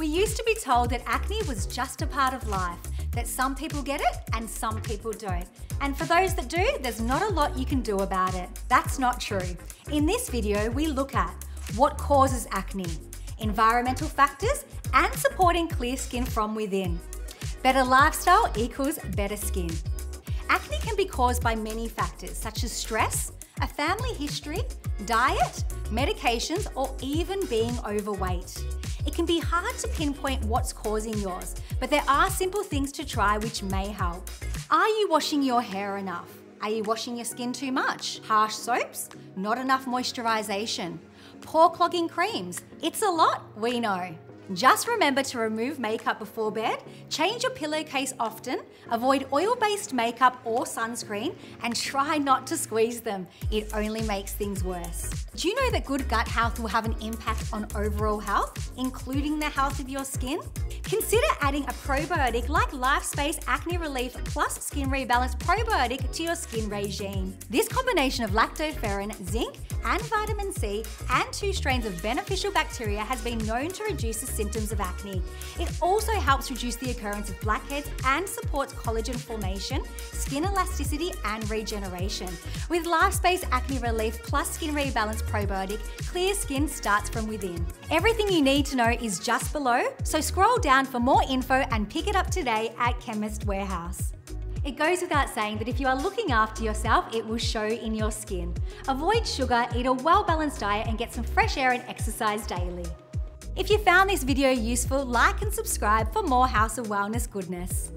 We used to be told that acne was just a part of life, that some people get it and some people don't. And for those that do, there's not a lot you can do about it. That's not true. In this video, we look at what causes acne, environmental factors, and supporting clear skin from within. Better lifestyle equals better skin. Acne can be caused by many factors such as stress, a family history, diet, medications, or even being overweight. It can be hard to pinpoint what's causing yours, but there are simple things to try which may help. Are you washing your hair enough? Are you washing your skin too much? Harsh soaps? Not enough moisturization? Pore clogging creams? It's a lot, we know. Just remember to remove makeup before bed, change your pillowcase often, avoid oil based makeup or sunscreen, and try not to squeeze them. It only makes things worse. Do you know that good gut health will have an impact on overall health, including the health of your skin? Consider adding a probiotic like LifeSpace Acne Relief Plus Skin Rebalance Probiotic to your skin regime. This combination of lactoferrin, zinc, and vitamin C and two strains of beneficial bacteria has been known to reduce the symptoms of acne. It also helps reduce the occurrence of blackheads and supports collagen formation, skin elasticity, and regeneration. With LifeSpace Acne Relief Plus Skin Rebalance Probiotic, clear skin starts from within. Everything you need to know is just below, so scroll down for more info and pick it up today at Chemist Warehouse. It goes without saying that if you are looking after yourself, it will show in your skin. Avoid sugar, eat a well balanced diet, and get some fresh air and exercise daily. If you found this video useful, like and subscribe for more House of Wellness goodness.